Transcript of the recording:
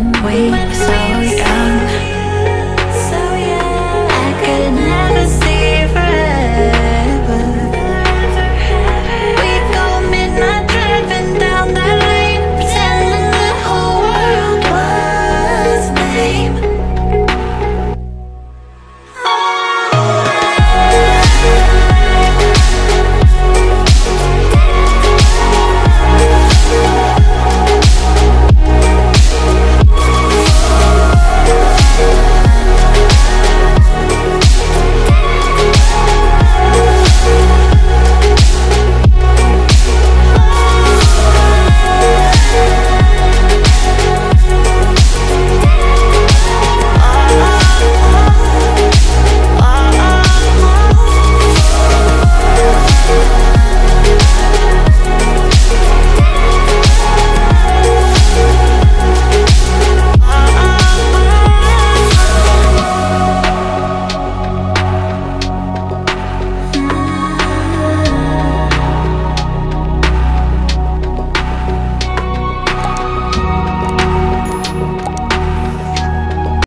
awake so